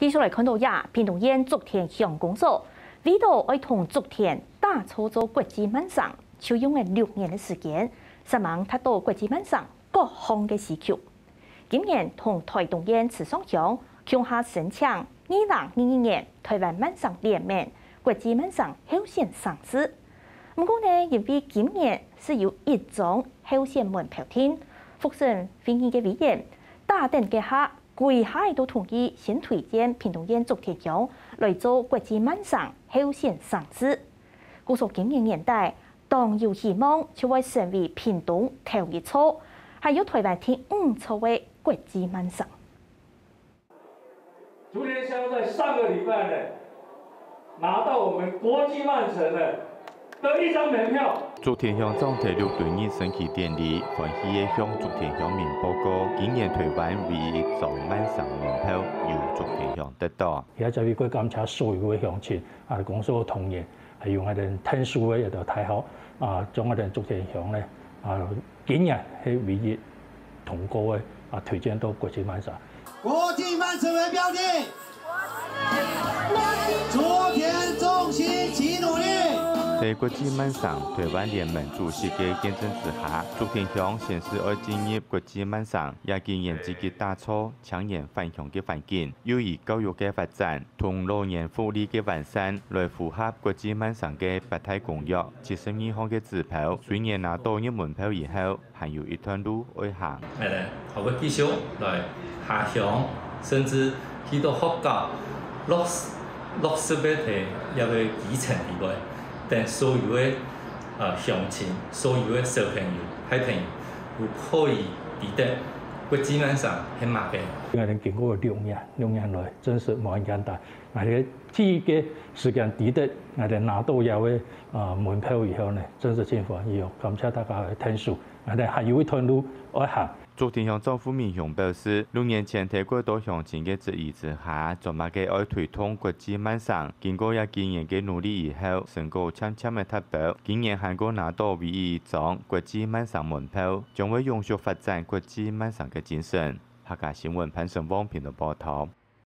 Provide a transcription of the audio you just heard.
继续来看到呀，屏东县竹田乡公所为了爱同竹田打造做国际晚上，就用了六年的时间，希望达到国际晚上各项的需求。今年同台东县慈双乡共下申请二零二一年台湾晚上联盟国际晚上候选上市。不过呢，因为今年是有一种候选门票厅，福盛会议嘅委员打定嘅下。贵海都同意先推荐屏东县竹田乡来做国际漫上候选上市。故说今年年代，当有希望就会成为屏东头一错，还有台湾第五错位国际漫上。竹田乡在上个礼拜呢，拿到我们国际漫城的。得一张门票。竹田乡总体六对年升旗典礼，欢喜的向竹田乡民报告，今年台湾唯一张满上门票由竹田乡得到。也在为国感谢所有的乡亲啊，公所同意，还有我哋特殊的一道太好啊，将我哋竹田乡呢啊，今年係唯一通过的啊，推荐到国际漫上。国际漫城为标的，在国际漫上台湾联盟主席的见证之下，竹田乡先是爱进入国际漫上，也经验积极打造强年分享的环境，又以教育的发展同老年福利的完善来符合国际漫上的八大公约、七十二项的指标。虽然拿到入门票以后，还有一段路要行。系咧，透过继续来下乡，甚至去到学校落实落实要提一个基层地位。等所有的呃乡亲、所有的小朋友、小朋友，都可以抵得国际漫上很麻烦。我哋经过六年，六年来真是冇很简单。我哋第一个时间抵得，我哋拿到有嘅啊门票以后呢，真是幸福。以后感谢大家嘅听数，我哋还有一段路要行。昨天向政府面向表示，六年前提过多乡亲的质疑之下，做乜嘅爱推动国际漫上，经过一几年的努力以后，成果渐渐的突破。今年韩国拿到唯一一张国际漫上门票，将会永续发展国际漫上嘅精神。客家新闻潘胜旺评论报道。